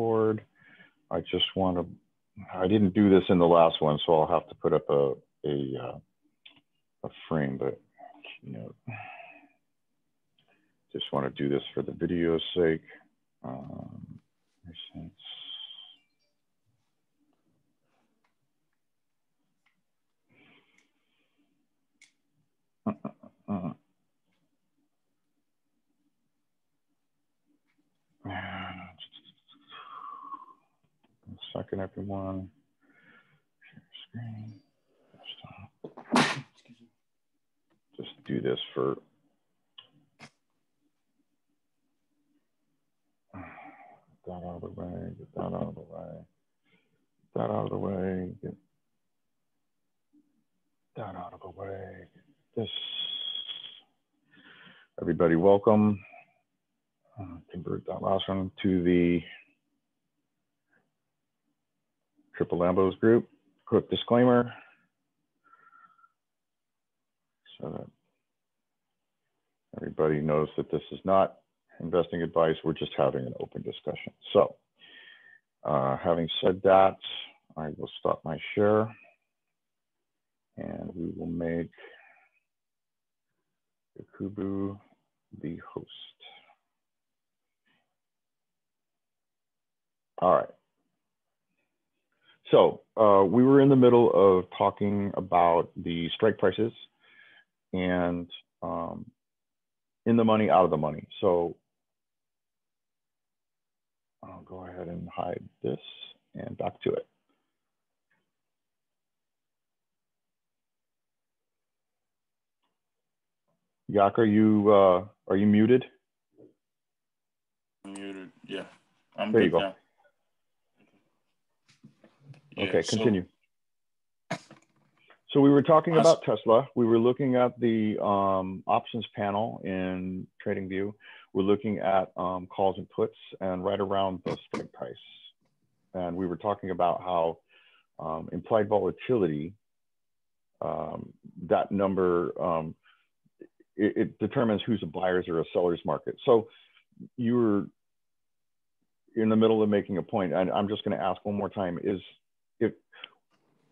record. I just want to, I didn't do this in the last one, so I'll have to put up a, a, uh, a frame, but you know, just want to do this for the video's sake. Um, uh, uh, uh, second, everyone. Share screen. Desktop. Just do this for that out of the way, get that out of the way, get that out of the way, get that out of the way, this. Everybody, welcome. Uh, convert that last one to the Triple Lambos group. Quick disclaimer. So that everybody knows that this is not investing advice. We're just having an open discussion. So uh, having said that, I will stop my share and we will make Yakubu the host. All right. So uh, we were in the middle of talking about the strike prices and um, in the money, out of the money. So I'll go ahead and hide this and back to it. Yak, are you uh, are you muted? Muted, yeah. I'm there you go. Yeah, okay, continue. So, so, we were talking about Tesla. We were looking at the um, options panel in TradingView. We're looking at um, calls and puts and right around the strike price. And we were talking about how um, implied volatility, um, that number, um, it, it determines who's a buyer's or a seller's market. So you were in the middle of making a point, and I'm just going to ask one more time: Is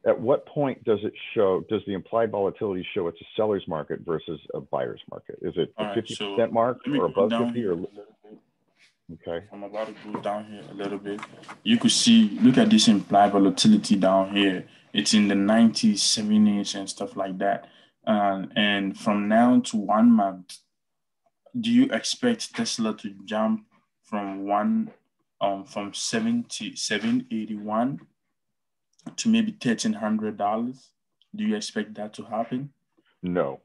at what point does it show, does the implied volatility show it's a seller's market versus a buyer's market? Is it the 50% so mark or above 50 or? Okay. I'm about to go down here a little bit. You could see, look at this implied volatility down here. It's in the 90s, 70s and stuff like that. Um, and from now to one month, do you expect Tesla to jump from one, um, from 70, 781 to maybe thirteen hundred dollars. Do you expect that to happen? No.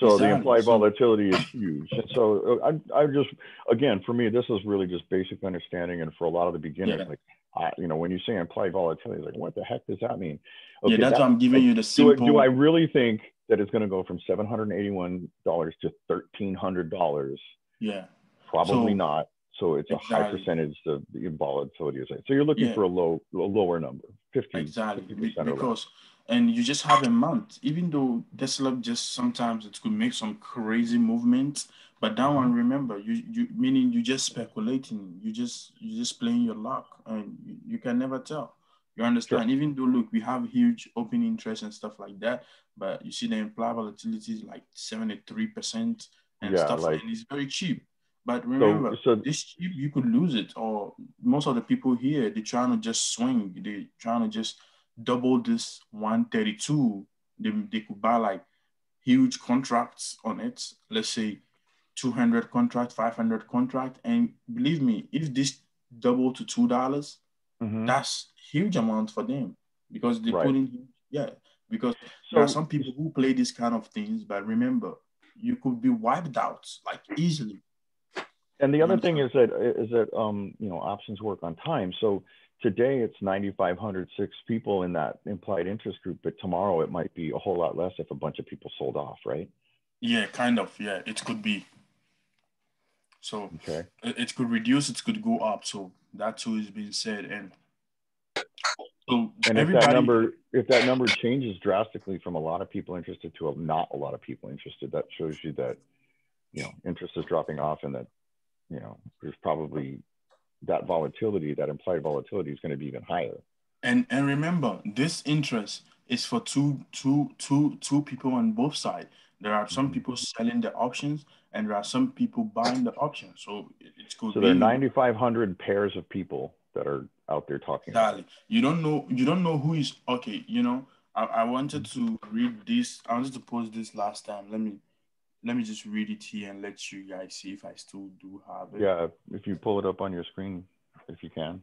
So exactly. the implied volatility is huge, and so uh, I, I just again for me this is really just basic understanding, and for a lot of the beginners, yeah. like I, you know when you say implied volatility, like what the heck does that mean? Okay, yeah, that's that, why I'm giving like, you the simple. Do, do I really think that it's going to go from seven hundred eighty-one dollars to thirteen hundred dollars? Yeah, probably so, not. So it's exactly. a high percentage of the volatility. So you're looking yeah. for a low, a lower number, 50 exactly 50% because and you just have a month. Even though Tesla just sometimes it could make some crazy movements, but that one mm-hmm. remember you you meaning you just speculating. You just you just playing your luck, and you, you can never tell. You understand? Sure. Even though look, we have huge open interest and stuff like that, but you see the implied volatility is like 73% and yeah, stuff, like, and it's very cheap. But remember, so, so, this cheap, you could lose it. Or most of the people here, they're trying to just swing. They're trying to just double this 132. They, they could buy like huge contracts on it. Let's say 200 contract, 500 contract. And believe me, if this double to $2, dollars mm-hmm. that's huge amount for them because they right. put in, yeah, because so, there are some people who play these kind of things, but remember, you could be wiped out like easily and the other thing is that is that um, you know options work on time. So today it's 9,506 people in that implied interest group, but tomorrow it might be a whole lot less if a bunch of people sold off, right? Yeah, kind of. Yeah, it could be. So okay. it, could reduce, it could go up. So that too is being said, and so and if that number if that number changes drastically from a lot of people interested to a, not a lot of people interested, that shows you that you know interest is dropping off and that you know, there's probably that volatility, that implied volatility is going to be even higher. And and remember, this interest is for two two two two people on both sides. There are some mm-hmm. people selling the options, and there are some people buying the options. So it's good. So there are 9,500 pairs of people that are out there talking. Exactly. You don't know. You don't know who is okay. You know. I, I wanted to read this. I wanted to post this last time. Let me let me just read it here and let you guys see if I still do have it. Yeah, if you pull it up on your screen, if you can.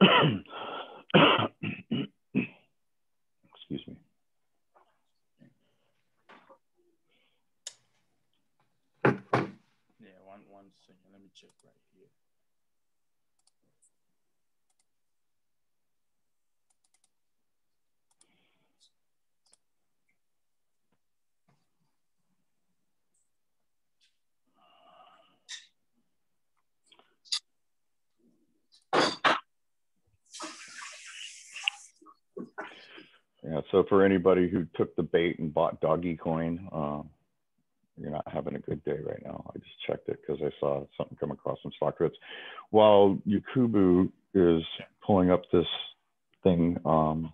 Excuse me. Yeah, one one second. Let me check right here. Yeah. So for anybody who took the bait and bought doggy coin, uh, you're not having a good day right now. I just checked it because I saw something come across some stock quotes. While Yakubu is pulling up this thing, um,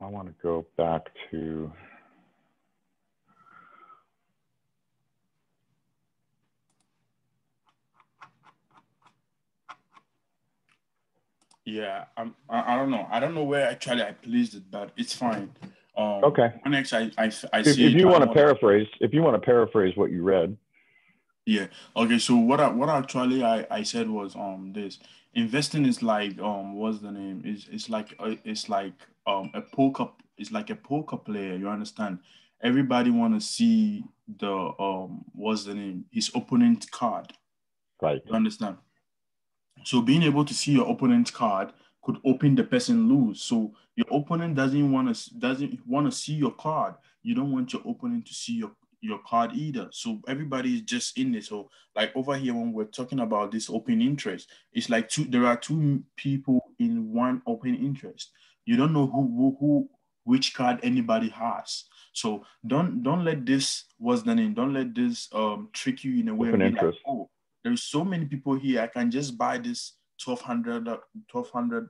I want to go back to Yeah, I'm, I, I don't know. I don't know where actually I placed it, but it's fine. Um, okay. Next, I, I, I if, see. If you want to paraphrase, if you want to paraphrase what you read. Yeah. Okay. So what I, what actually I, I said was um this investing is like um what's the name? It's it's like uh, it's like um a poker. It's like a poker player. You understand? Everybody want to see the um what's the name? His opponent card. Right. You understand? So being able to see your opponent's card could open the person lose. So your opponent doesn't want to doesn't want to see your card. You don't want your opponent to see your your card either. So everybody is just in this. So like over here when we're talking about this open interest, it's like two. There are two people in one open interest. You don't know who who, who which card anybody has. So don't don't let this what's the name? Don't let this um trick you in a way. Open interest. Like, oh, there's so many people here. I can just buy this 1200 1200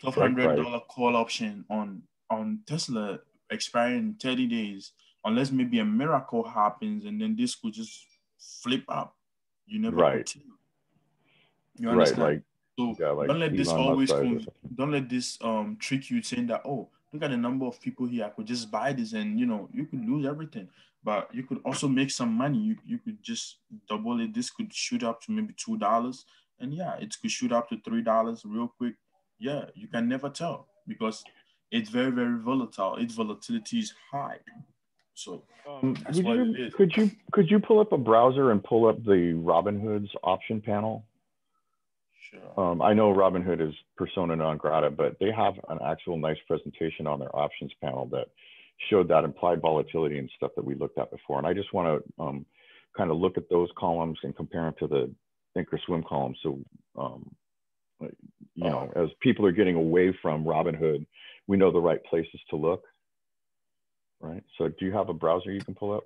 1200 dollar call option on on Tesla expiring in 30 days unless maybe a miracle happens and then this could just flip up. You never right. You understand? Right, like, so yeah, like don't let this always come, don't let this um trick you saying that oh look at the number of people here I could just buy this and you know you could lose everything but you could also make some money. You, you could just double it. This could shoot up to maybe two dollars, and yeah, it could shoot up to three dollars real quick. Yeah, you can never tell because it's very very volatile. Its volatility is high. So um, that's what you, it is. Could you could you pull up a browser and pull up the Robinhood's option panel? Sure. Um, I know Robinhood is persona non grata, but they have an actual nice presentation on their options panel that showed that implied volatility and stuff that we looked at before. And I just want to um, kind of look at those columns and compare them to the thinkorswim columns. So, um, you know, as people are getting away from Robinhood, we know the right places to look, right? So do you have a browser you can pull up?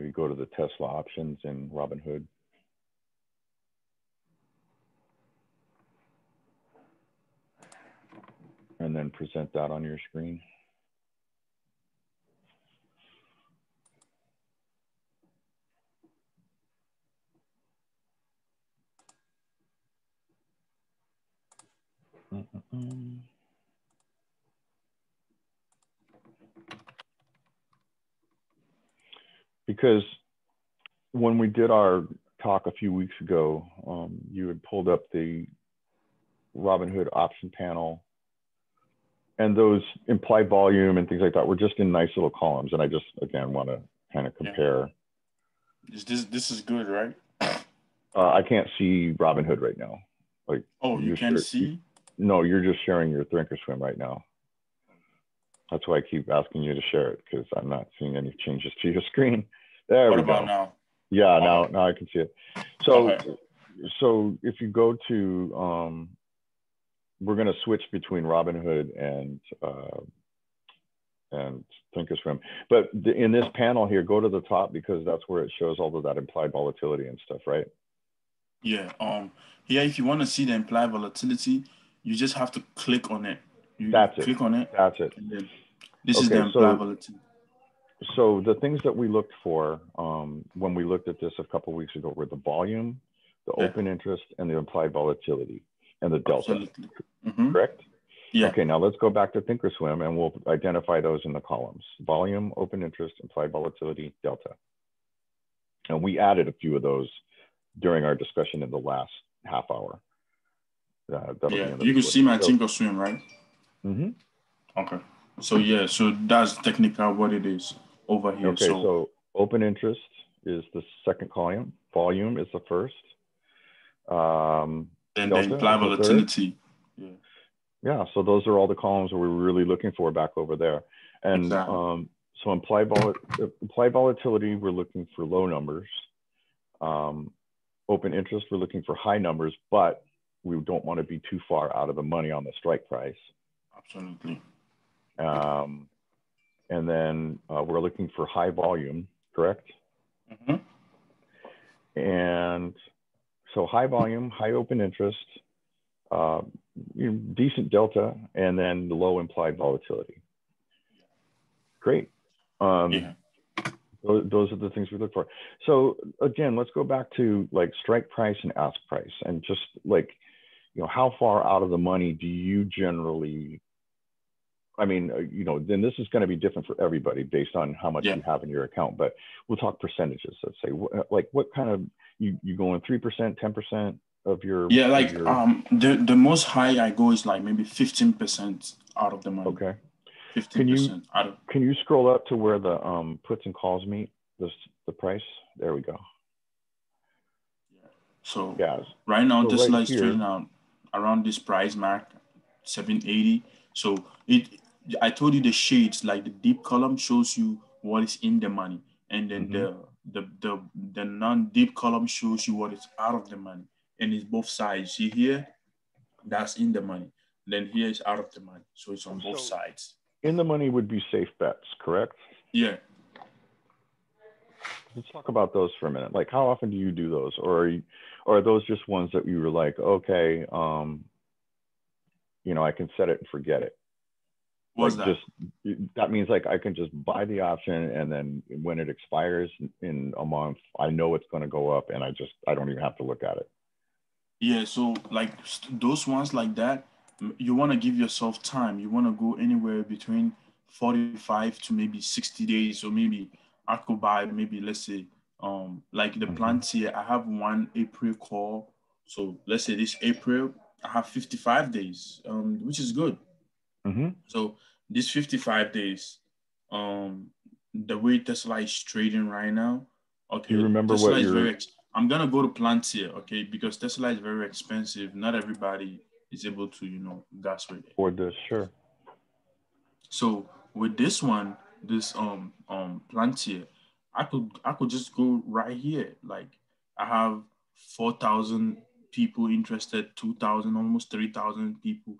Maybe go to the Tesla options in Robinhood. And then present that on your screen. Mm -mm. Because when we did our talk a few weeks ago, um, you had pulled up the Robinhood option panel and those implied volume and things like that were just in nice little columns. And I just, again, want to kind of compare. Is this, this is good, right? Uh, I can't see Robinhood right now. Like, oh, you can't see? no, you're just sharing your Thinkorswim right now. That's why I keep asking you to share it because I'm not seeing any changes to your screen. There what we about go. now? Yeah, Okay. now now I can see it. So Okay. so if you go to um, we're going to switch between Robinhood and uh, and Thinkorswim. But the, in this panel here, go to the top because that's where it shows all of that implied volatility and stuff, right? Yeah. Um. Here, if you want to see the implied volatility, you just have to click on it. You That's it. click on it, That's it. and then this is the implied so- volatility. So the things that we looked for um, when we looked at this a couple weeks ago were the volume, the Yeah. open interest, and the implied volatility, and the delta. Mhm. Correct? Yeah. Okay, now let's go back to Thinkorswim and we'll identify those in the columns. Volume, open interest, implied volatility, delta. And we added a few of those during our discussion in the last half hour. Uh, Yeah. You can see my Thinkorswim, right? Mhm. Okay. So yeah. So that's technically what it is over here. Okay, so, so open interest is the second column. Volume is the first. Um, then the delta implied volatility. Yeah. yeah, so those are all the columns that we're really looking for back over there. And Exactly. um, so implied, vol- implied volatility, we're looking for low numbers. Um, open interest, we're looking for high numbers, but we don't want to be too far out of the money on the strike price. Absolutely. Um, and then uh, we're looking for high volume, correct? hmm And so high volume, high open interest, uh, you know, decent delta, and then the low implied volatility. Great. Um, Yeah. those, those are the things we look for. So again, let's go back to like strike price and ask price, and just like, you know, how far out of the money do you generally? I mean, uh, you know, then this is going to be different for everybody based on how much Yeah. you have in your account. But we'll talk percentages. Let's say, like, what kind of you you going three percent, ten percent of your Yeah. Like your- um, the the most high I go is like maybe fifteen percent out of the money. okay. Fifteen percent out of. Can you scroll up to where the um, puts and calls meet? This the price. There we go. Yeah. So Yeah. right now So Tesla right is here- trading out around this price mark, seven eighty. So it. I told you the shades, like the deep column shows you what is in the money, and then Mhm. the the the the non-deep column shows you what is out of the money, and it's both sides. See here, that's in the money. Then here is out of the money, so it's on both So- sides. In the money would be safe bets, correct? Yeah. Let's talk about those for a minute. Like, how often do you do those, or are, you, or are those just ones that you were like, okay, um, you know, I can set it and forget it. What's like that? Just that means like I can just buy the option, and then when it expires in a month, I know it's going to go up, and I just I don't even have to look at it. Yeah, so like those ones like that, you want to give yourself time. You want to go anywhere between 45 to maybe 60 days, or maybe I could buy maybe let's say um like the Mhm. plants here. I have one April call, so let's say this April I have 55 days, um, which is good. Mm-hmm. So these 55 days, um, the way Tesla is trading right now, okay. you remember Tesla what is very ex- I'm gonna go to Palantir, okay, because Tesla is very expensive. Not everybody is able to, you know, gas with it. For this, sure. So with this one, this um um Palantir, I could I could just go right here. Like I have four thousand people interested, two thousand, almost three thousand people,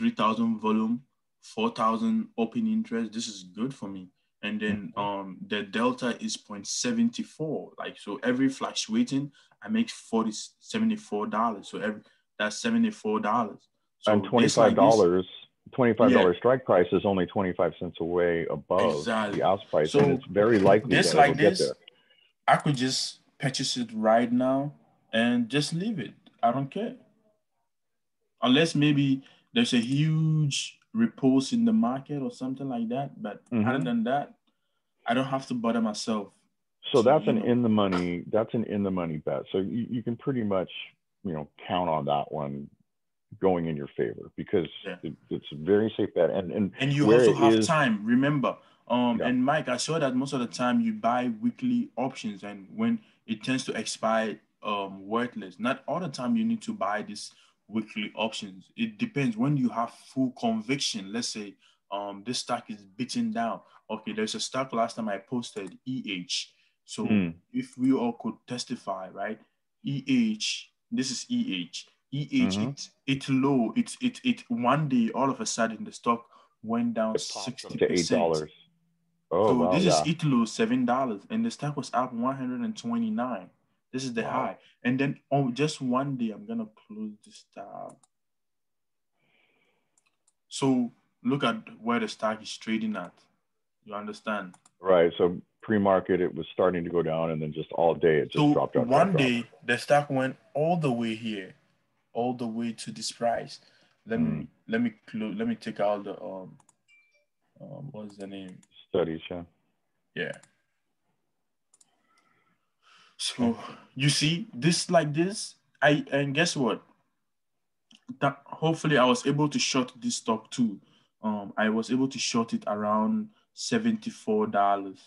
three thousand volume, four thousand open interest. This is good for me. And then um the delta is 0.74. Like so every fluctuating, I make 40 $74. So every that's $74. So and $25, like Twenty-five dollars Yeah. strike price is only twenty-five cents away above Exactly. the ask price, So, and it's very likely this that like it'll get this, there. I could just purchase it right now and just leave it. I don't care. Unless maybe there's a huge repulse in the market or something like that. But other Mhm. than that, I don't have to bother myself. So that's an in the money. That's an in the money bet. So you, you can pretty much you know count on that one going in your favor because Yeah. it, it's a very safe bet. And and And you also have is- time. Remember, um, Yeah. and Mike, I saw that most of the time you buy weekly options, and when it tends to expire, um, worthless. Not all the time you need to buy these weekly options. It depends when you have full conviction. Let's say, um, this stock is beaten down. Okay, there's a stock last time I posted EH. So Mm. if we all could testify, right? EH, this is EH. EH, Mhm. it, it low, it, it, it, one day, all of a sudden, the stock went down 60 up to eight dollars. Oh so wow, this yeah. is it low seven dollars, and the stock was up one hundred and twenty nine. This is the Wow. high, and then on just one day, I'm gonna close this tab. So look at where the stock is trading at. You understand? Right. So pre-market, it was starting to go down, and then just all day it just so dropped out. one day the stock went all the way here, all the way to this price. Let Hmm. me let me close. Let me take out the um, um what's the name? studies. Yeah. Yeah. So you see this like this, I and guess what? That hopefully I was able to short this stock too. Um, I was able to short it around seventy-four dollars.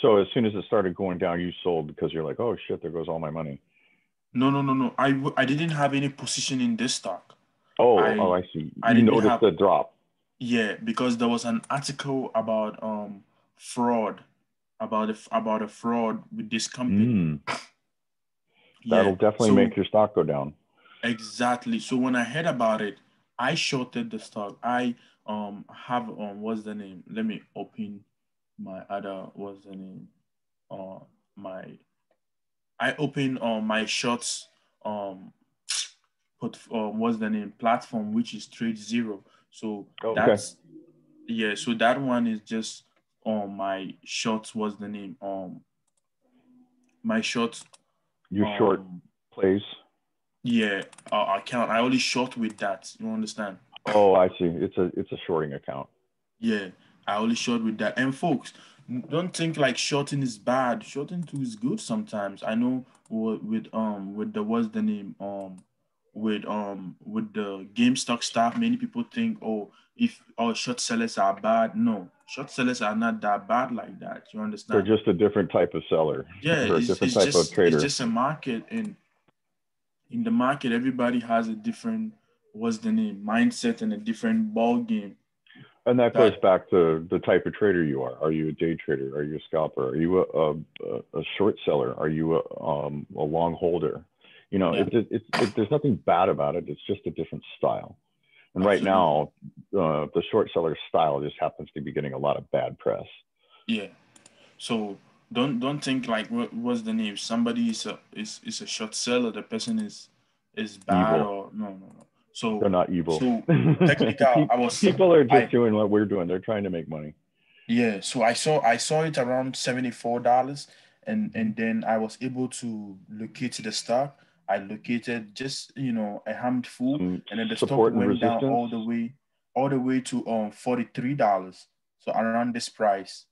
So as soon as it started going down, you sold because you're like, oh shit, there goes all my money. No, no, no, no. I w- I didn't have any position in this stock. Oh, I- oh, I see. I you noticed have- the drop. Yeah, because there was an article about um fraud, about a, about a fraud with this company. Mm, that'll definitely so- make your stock go down. Exactly. So when I heard about it, I shorted the stock. I um have um what's the name? Let me open my other what's the name? Uh my I open um my shorts um put um what's the name platform which is TradeZero. So Oh, okay. that's yeah, so that one is just um my shorts was the name. Um my shorts You short um, plays. yeah, uh, account. I only short with that. You understand? Oh, I see. It's a it's a shorting account. Yeah, I only short with that. And folks, don't think like shorting is bad. Shorting too is good sometimes. I know with, um with the what's the name um with um with the GameStop stuff. Many people think oh if all short sellers are bad. No, short sellers are not that bad like that. You understand? They're just a different type of seller. yeah, it's, different it's type just of trader. it's just a market and in the market everybody has a different what's the name mindset and a different ball game And that That- goes back to the type of trader you are. Are you a day trader? Are you a scalper? Are you a, a, a short seller? Are you a, um, a long holder? You know, Yeah. it, it, it, it, there's nothing bad about it. It's just a different style. And right now, uh, the short seller style just happens to be getting a lot of bad press. yeah so don't don't think like what, what's the name somebody is a is, is a short seller the person is is bad Evil. or no no no so They're not evil. so technical i was People are just I- doing what we're doing. They're trying to make money. Yeah, so I saw I saw it around seventy-four dollars, and and then I was able to locate the stock. I located just you know a handful, and then the stock went down all the way, all the way to um forty-three dollars. So around this price,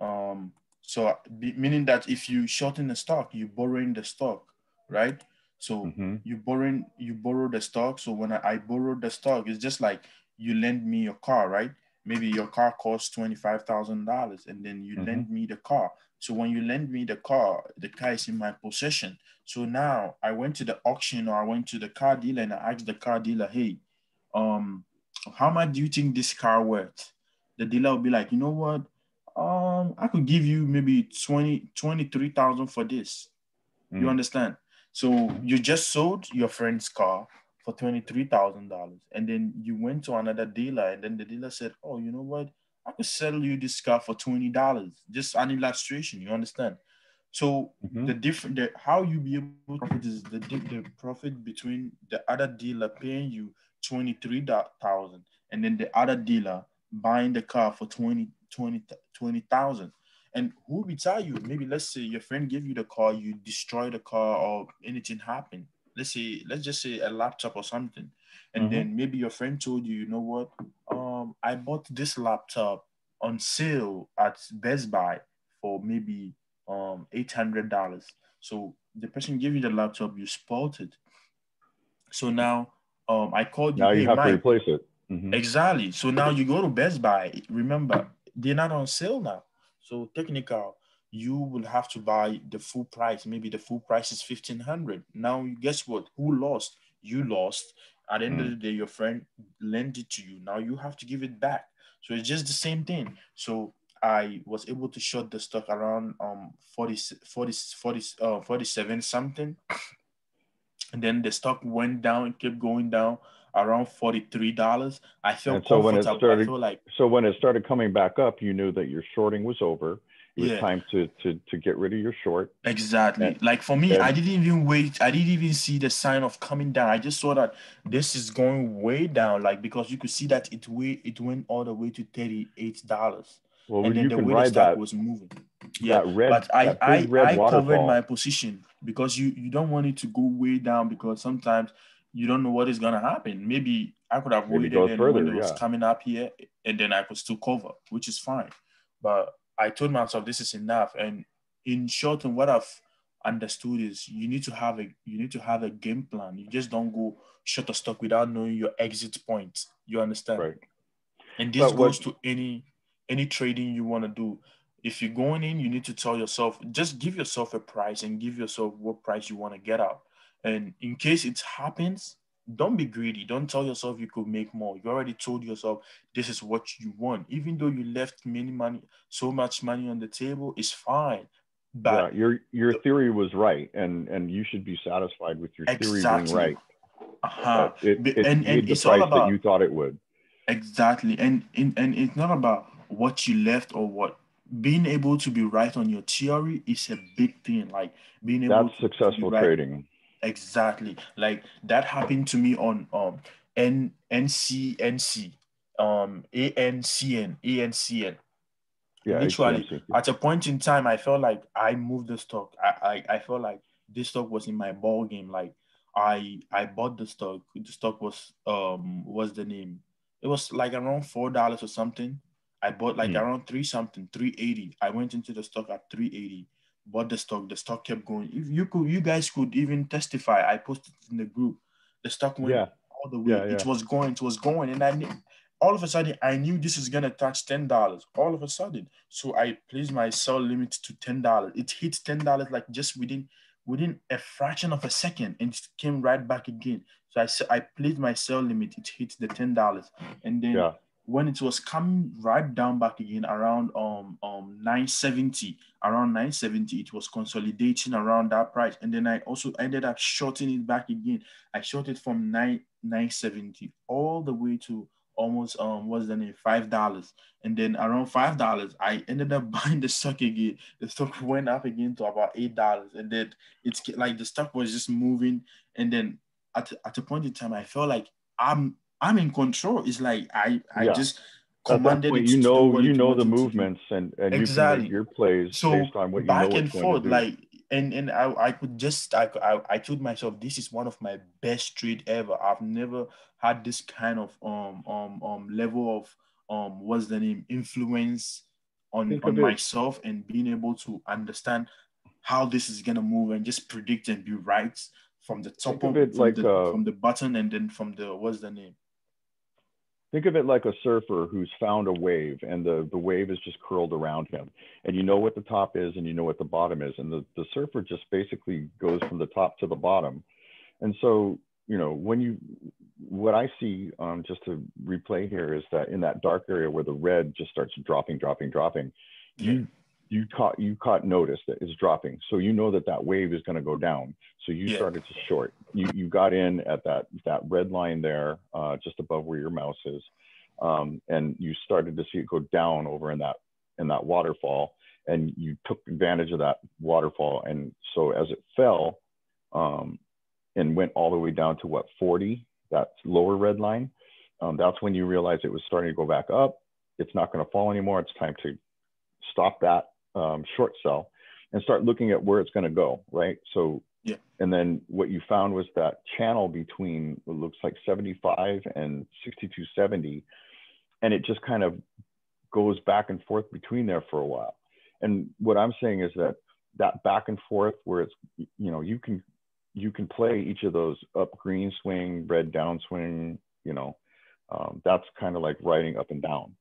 um, so meaning that if you shorten the stock, you're borrowing the stock, right? So Mhm. you borrowing you borrow the stock. So when I, I borrowed the stock, it's just like you lend me your car, right? Maybe your car costs twenty five thousand dollars, and then you Mhm. lend me the car. So when you lend me the car, the car is in my possession. So now I went to the auction or I went to the car dealer and I asked the car dealer, hey, um, how much do you think this car worth? The dealer will be like, you know what? Um, I could give you maybe 20, 23,000 for this. You Mm. understand? So you just sold your friend's car for twenty-three thousand dollars, and then you went to another dealer, and then the dealer said, "Oh, you know what? I could sell you this car for twenty dollars." Just an illustration. You understand? So Mhm. the different, the, how you be able to profit is the the profit between the other dealer paying you twenty-three thousand, and then the other dealer buying the car for 20 20,000. And who will tell you? Maybe let's say your friend gave you the car, you destroy the car, or anything happened. Let's say, let's just say a laptop or something, and Mhm. then maybe your friend told you, you know what? Um, I bought this laptop on sale at Best Buy for maybe um eight hundred dollars. So the person gave you the laptop, you spoiled it. So now, um, I called you. Now you "Hey, have to replace it. Mhm. Exactly. So now you go to Best Buy. Remember, they're not on sale now. So technical, you will have to buy the full price. Maybe the full price is fifteen hundred. Now guess what? Who lost? You lost, At the end mm. of the day, your friend lent it to you. Now you have to give it back. So it's just the same thing. So I was able to short the stock around um 40, 40, 40 uh, 47 something. And then the stock went down, kept going down around $43. I felt and so when it started, like so when it started coming back up, you knew that your shorting was over it was yeah. time to to to get rid of your short. Exactly. And, like for me and, i didn't even wait i didn't even see the sign of coming down. I just saw that this is going way down like because you could see that it way it went all the way to 38 dollars. Well, and then the way the stock that, was moving. yeah red, but i i, I covered my position because you you don't want it to go way down because sometimes you don't know what is gonna happen. Maybe i could have waited and further, when it was yeah. coming up here and then i could still cover which is fine. But I told myself this is enough. And in short, and what I've understood is you need to have a you need to have a game plan. You just don't go shut a stock without knowing your exit point. You understand? Right. And this but goes what, to any any trading you want to do. If you're going in, you need to tell yourself, just give yourself a price and give yourself what price you want to get out. And in case it happens, don't be greedy. Don't tell yourself you could make more. You already told yourself this is what you want. Even though you left many money, so much money on the table, it's fine. But yeah, your your theory was right, and and you should be satisfied with your exactly. theory being right. Uh-huh. It, it and, and it's all about, that you thought it would. Exactly, and, and and it's not about what you left or what being able to be right on your theory is a big thing. Like being able that's successful trading. Exactly. Like that happened to me on um N NCNC, um ANCN, ANCN. Yeah, literally at a point in time I felt like I moved the stock. I, I I felt like this stock was in my ball game. Like I I bought the stock. The stock was um what's the name? It was like around four dollars or something. I bought like mm. around three something, 380. I went into the stock at 380 bought the stock. The stock kept going. If you could, you guys could even testify. I posted in the group. The stock went yeah. all the way. Yeah, yeah. It was going. It was going, and I knew, all of a sudden I knew this is gonna touch ten dollars. All of a sudden, so I placed my sell limit to ten dollars. It hit ten dollars like just within within a fraction of a second, and it came right back again. So I I placed my sell limit. It hit the ten dollars, and then. Yeah when it was coming right down back again around um um 970 around 970 it was consolidating around that price. And then i also ended up shorting it back again. I shorted from 9 970 all the way to almost um what's the name? Five dollars. And then around five dollars i ended up buying the stock again. The stock went up again to about eight dollars. And then it's like the stock was just moving. And then at, at a point in time i felt like i'm I'm in control. It's like I I yeah. just commanded point, you know you know the movements and and exactly. you your plays so based on what you back know and forth like and and I, I could just I, I I told myself this is one of my best trade ever. I've never had this kind of um um um level of um what's the name influence on on myself and being able to understand how this is gonna move and just predict and be right from the top Think of, of it from, like, the, uh, from the button and then from the what's the name Think of it like a surfer who's found a wave and the, the wave is just curled around him. And you know what the top is and you know what the bottom is. And the, the surfer just basically goes from the top to the bottom. And so, you know, when you, what I see, um, just to replay here, is that in that dark area where the red just starts dropping, dropping, dropping, you you caught you caught notice that it's dropping. So you know that that wave is going to go down. So you yeah. started to short. You you got in at that that red line there uh, just above where your mouse is um, and you started to see it go down over in that in that waterfall and you took advantage of that waterfall. And so as it fell um, and went all the way down to what 40 that lower red line um, that's when you realize it was starting to go back up. It's not going to fall anymore. It's time to stop that um, short sell and start looking at where it's going to go, right? So, yeah. And then what you found was that channel between it looks like 75 and 6270, and it just kind of goes back and forth between there for a while. And what I'm saying is that that back and forth where it's you know you can you can play each of those up green swing, red down swing, you know, um, that's kind of like riding up and down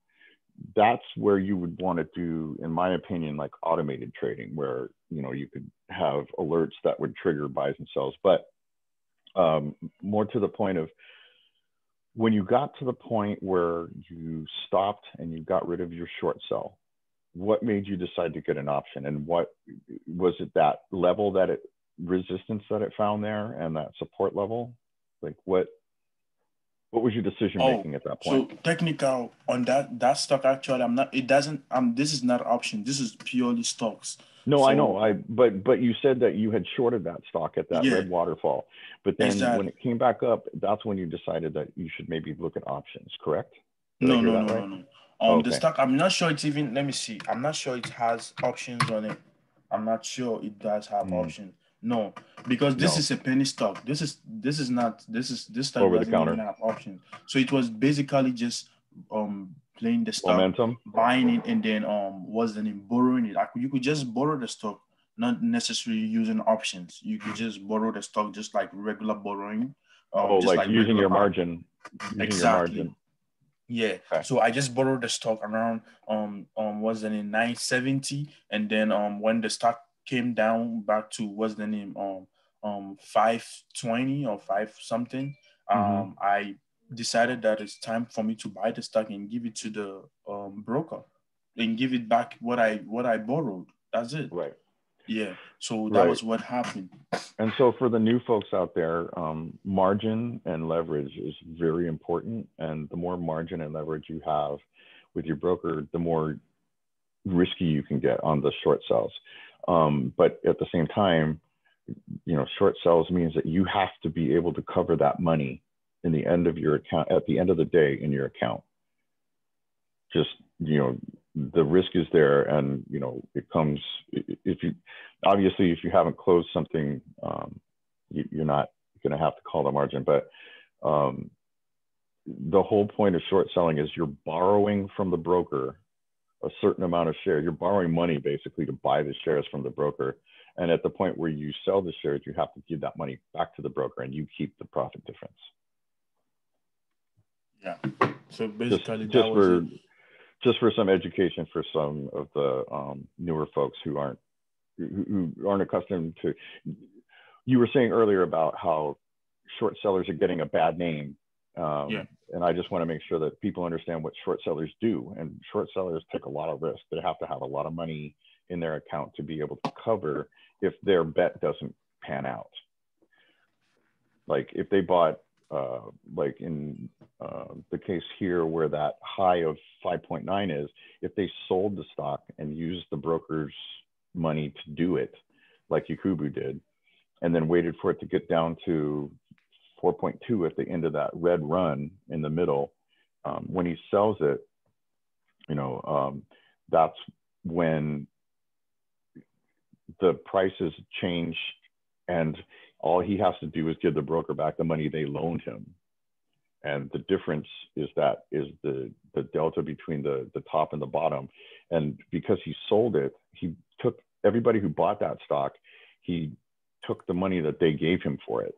that's where you would want to do, in my opinion, like automated trading, where you know you could have alerts that would trigger buys and sells. But um, more to the point of when you got to the point where you stopped and you got rid of your short sell, what made you decide to get an option and what was it that level that it resistance that it found there and that support level? Like what what was your decision making oh, at that point? So technical on that that stock actually I'm not it doesn't um this is not option. This is purely stocks. No, so, I know. I but but you said that you had shorted that stock at that yeah, red waterfall. But then exactly. when it came back up, that's when you decided that you should maybe look at options, correct? Did no, no, no, right? no, no. Um okay. the stock I'm not sure it's even let me see. I'm not sure it has options on it. I'm not sure it does have mm. options. No, because this no. is a penny stock. This is this is not this is this stock over the counter have options. So it was basically just um playing the stock, momentum, buying it, and then um was the name borrowing it. Like you could just borrow the stock, not necessarily using options. You could just borrow the stock just like regular borrowing. Um, oh, like, like, using your margin. Using exactly. Your margin. Yeah. Okay. So I just borrowed the stock around um um was the in 970 and then um when the stock came down back to what's the name? Um um 520 or 5 something. Mm-hmm. um mm-hmm. I decided that it's time for me to buy the stock and give it to the um broker and give it back what I what I borrowed. That's it. Right. Yeah. So that right. was what happened. And so for the new folks out there um, margin and leverage is very important. And the more margin and leverage you have with your broker the more risky you can get on the short sells um, but at the same time, you know, short sells means that you have to be able to cover that money in the end of your account at the end of the day in your account. Just you know, the risk is there, and you know, it comes if you obviously if you haven't closed something, um, you, are not going to have to call the margin, but um, the whole point of short selling is you're borrowing from the broker a certain amount of shares. You're borrowing money basically to buy the shares from the broker. And at the point where you sell the shares, you have to give that money back to the broker and you keep the profit difference. Yeah. So basically, just, just for it. just for some education for some of the um, newer folks who aren't who, who aren't accustomed to. You were saying earlier about how short sellers are getting a bad name um, yeah. And I just want to make sure that people understand what short sellers do. And short sellers take a lot of risk. They have to have a lot of money in their account to be able to cover if their bet doesn't pan out. Like if they bought, uh, like in uh, the case here where that high of 5.9 is, if they sold the stock and used the broker's money to do it, like Yakubu did, and then waited for it to get down to 4.2 at the end of that red run in the middle. Um, when he sells it, you know, um, that's when the prices change and all he has to do is give the broker back the money they loaned him. And the difference is that is the, the delta between the, the top and the bottom. And because he sold it, he took everybody who bought that stock, he took the money that they gave him for it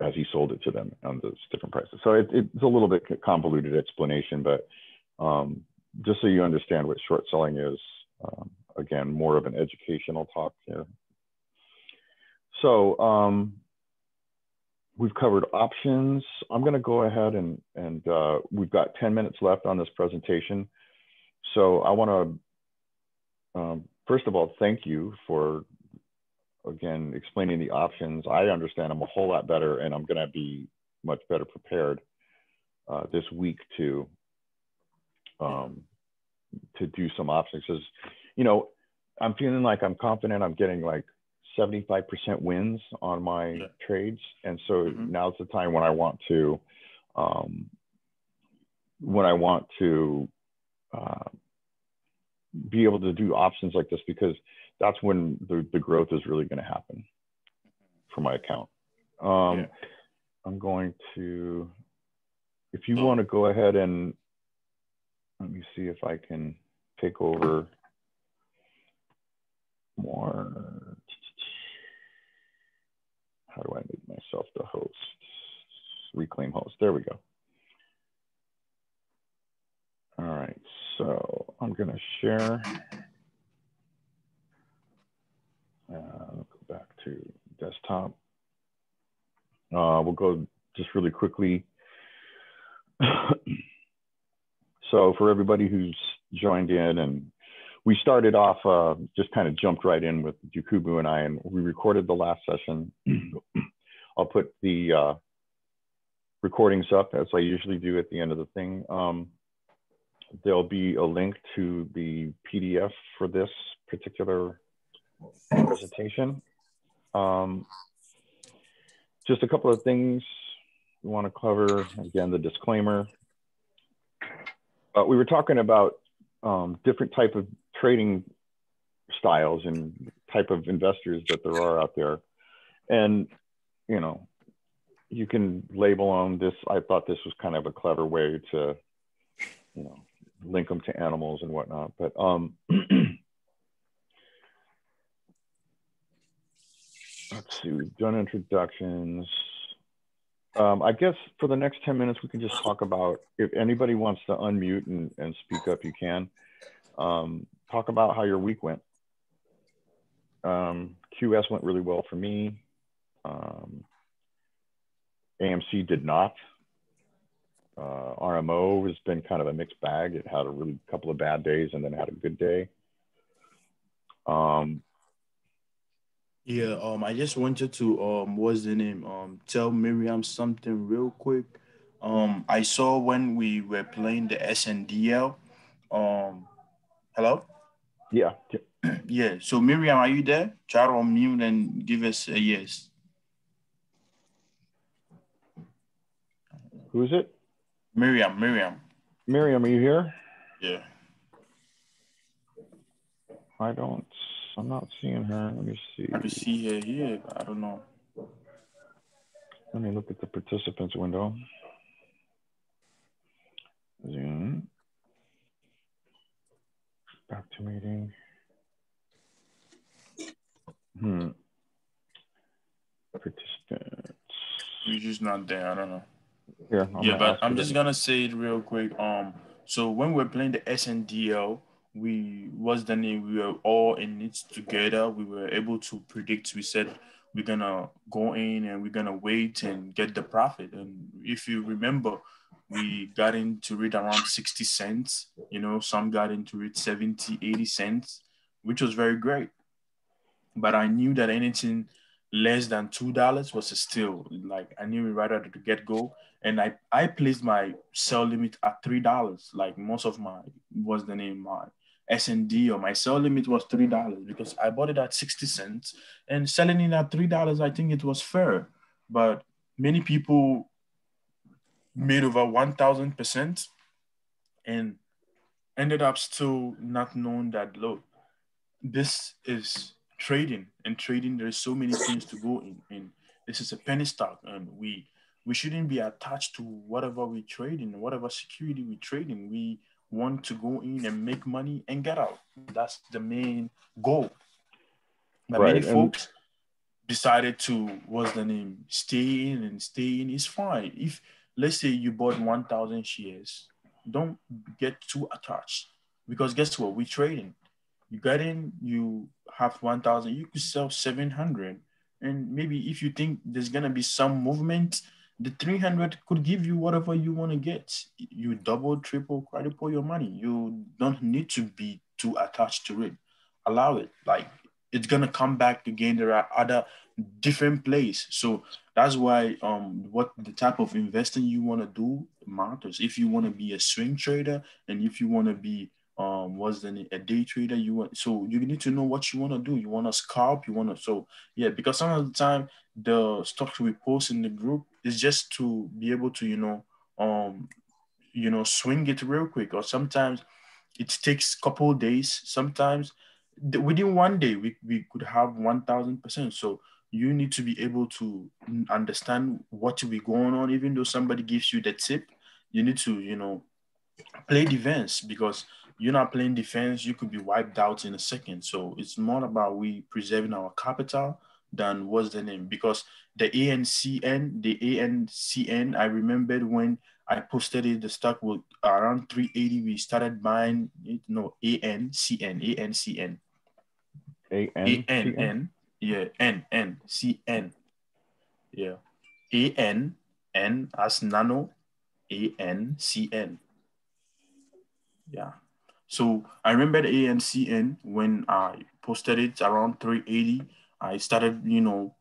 as he sold it to them on those different prices. So it, it's a little bit convoluted explanation, but um, just so you understand what short selling is, um, again, more of an educational talk here. So um, we've covered options. I'm going to go ahead and, and uh, we've got 10 minutes left on this presentation. So I want to, um, first of all, thank you for again, explaining the options, I understand them a whole lot better and I'm going to be much better prepared uh, this week to um, to do some options. Because, you know, I'm feeling like I'm confident I'm getting like 75% wins on my yeah. trades. And so mm-hmm. now's the time when I want to, um, when I want to uh, be able to do options like this because that's when the, the growth is really going to happen for my account. Um, yeah. I'm going to, if you want to go ahead and let me see if I can take over more. How do I make myself the host? Reclaim host. There we go. All right, so I'm going to share. Uh, go back to desktop. Uh, we'll go just really quickly. so for everybody who's joined in and we started off, uh, just kind of jumped right in with Yakubu and I, and we recorded the last session. I'll put the uh, recordings up as I usually do at the end of the thing. Um, there'll be a link to the PDF for this particular presentation. Um, just a couple of things we want to cover. Again, the disclaimer. Uh, we were talking about um, different type of trading styles and type of investors that there are out there. And, you know, you can label on this. I thought this was kind of a clever way to, you know, link them to animals and whatnot. But um, let's see, we've done introductions. Um, I guess for the next 10 minutes, we can just talk about if anybody wants to unmute and, and speak up, you can. Um, talk about how your week went. Um, QS went really well for me. Um, AMC did not. Uh, RMO has been kind of a mixed bag. It had a really couple of bad days and then had a good day. Um, yeah, um, I just wanted to um, what's the name? Um, tell Miriam something real quick. Um, I saw when we were playing the SNDL. Um, hello. Yeah. yeah. So Miriam, are you there? Try to unmute and give us a yes. Who is it? Miriam, Miriam. Miriam, are you here? Yeah. I don't, I'm not seeing her. Let me see. I can see her here, I don't know. Let me look at the participants window. Zoom. Back to meeting. Hmm. Participants. You're just not there. I don't know. Yeah. I'm yeah, but I'm just gonna say it real quick. Um, so when we're playing the SNDL, we was the name. We were all in it together. We were able to predict. We said we're gonna go in and we're gonna wait and get the profit. And if you remember, we got into it around 60 cents. You know, some got into it 70, 80 cents, which was very great. But I knew that anything less than two dollars was still like I knew right at the get go, and I I placed my sell limit at three dollars. Like most of my was the name my SND or my sell limit was three dollars because I bought it at sixty cents and selling it at three dollars. I think it was fair, but many people made over one thousand percent and ended up still not knowing that look this is trading and trading there's so many things to go in and this is a penny stock and we we shouldn't be attached to whatever we trade in whatever security we trade in we want to go in and make money and get out. That's the main goal. But right. many and- folks decided to what's the name stay in and stay in is fine. If let's say you bought 1000 shares don't get too attached. Because guess what? We're trading. You got in, you have 1,000, you could sell 700. And maybe if you think there's going to be some movement, the 300 could give you whatever you want to get. You double, triple, quadruple your money. You don't need to be too attached to it. Allow it. Like it's gonna come back again. There are other different plays. So that's why um what the type of investing you want to do matters. If you want to be a swing trader and if you want to be um was then a day trader you want so you need to know what you want to do. You want to scalp you want to so yeah because some of the time the stocks we post in the group is just to be able to you know um you know swing it real quick or sometimes it takes couple days. Sometimes within one day we, we could have 1000 percent. So you need to be able to understand what will be going on. Even though somebody gives you the tip you need to you know play defense because you're not playing defense, you could be wiped out in a second. So it's more about we preserving our capital than what's the name because the ANCN, the ANCN, I remembered when I posted it, the stock was around 380. We started buying it, no ANCN, ANCN. ANCN. Yeah, N, N, C, N. Yeah. A, N, N as nano, ANCN. Yeah. So I remember the ANCN when I posted it around 380. I started, you know,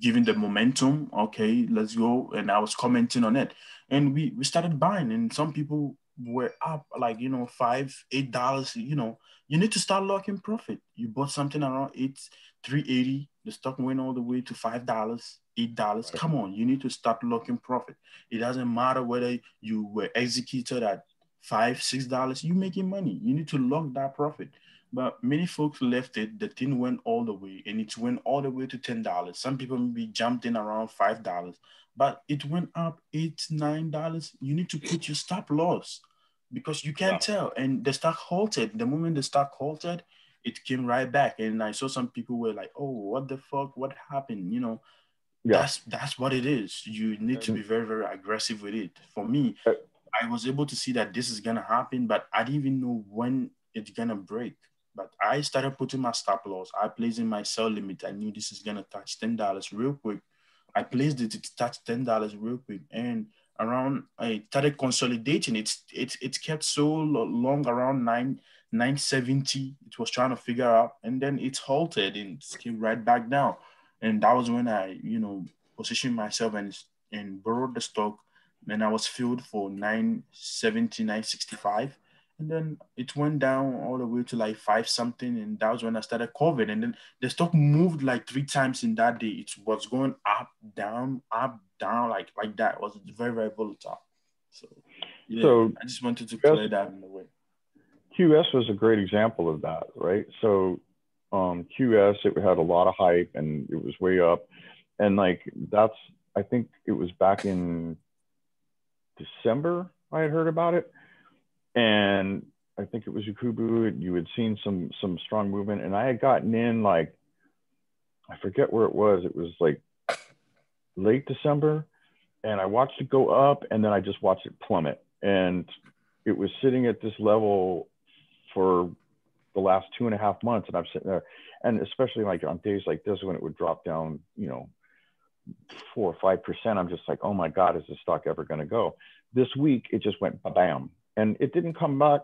giving the momentum. Okay, let's go. And I was commenting on it. And we, we started buying. And some people were up like, you know, five, eight dollars. You know, you need to start locking profit. You bought something around eight, 380. The stock went all the way to five dollars, eight dollars. Come on, you need to start locking profit. It doesn't matter whether you were executed at five, six dollars, you making money. You need to lock that profit. But many folks left it, the thing went all the way and it went all the way to $10. Some people maybe jumped in around $5, but it went up eight, $9. You need to put your stop loss because you can't yeah. tell. And the stock halted. The moment the stock halted, it came right back. And I saw some people were like, oh, what the fuck? What happened? You know, yeah. that's that's what it is. You need to be very, very aggressive with it. For me, uh, I was able to see that this is gonna happen, but I didn't even know when it's gonna break. But I started putting my stop loss. I placed in my sell limit. I knew this is gonna touch ten dollars real quick. I placed it to touch ten dollars real quick, and around I started consolidating. It's it it kept so long around nine 970. It was trying to figure out, and then it halted and came right back down. And that was when I, you know, positioned myself and and borrowed the stock. And I was filled for 970, 965. And then it went down all the way to like five something. And that was when I started COVID. And then the stock moved like three times in that day. It was going up, down, up, down, like like that. It was very, very volatile. So yeah, so I just wanted to clear that in the way. QS was a great example of that, right? So um, QS, it had a lot of hype and it was way up. And like that's, I think it was back in December I had heard about it. And I think it was Yakubu, you had seen some some strong movement. And I had gotten in like, I forget where it was. It was like late December. And I watched it go up and then I just watched it plummet. And it was sitting at this level for the last two and a half months and I'm sitting there and especially like on days like this when it would drop down, you know, four or five percent, I'm just like, oh my God, is the stock ever going to go? This week it just went bam. And it didn't come back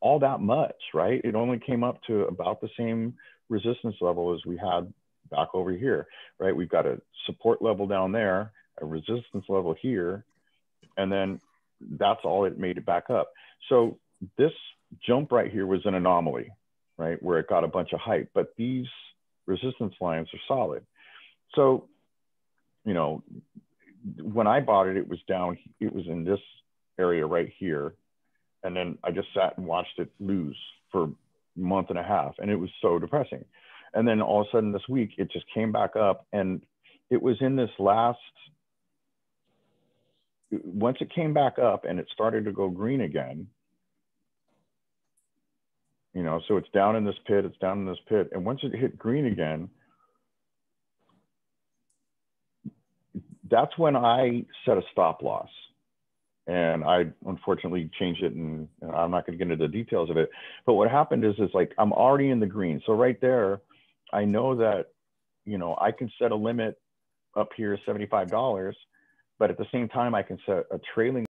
all that much, right? It only came up to about the same resistance level as we had back over here, right? We've got a support level down there, a resistance level here, and then that's all it made it back up. So this jump right here was an anomaly, right? Where it got a bunch of hype, but these resistance lines are solid. So, you know, when I bought it, it was down, it was in this area right here. And then I just sat and watched it lose for a month and a half. And it was so depressing. And then all of a sudden this week, it just came back up. And it was in this last, once it came back up and it started to go green again, you know, so it's down in this pit, it's down in this pit. And once it hit green again, that's when I set a stop loss. And I unfortunately changed it and I'm not going to get into the details of it. But what happened is, is like I'm already in the green. So right there, I know that, you know, I can set a limit up here $75, but at the same time, I can set a trailing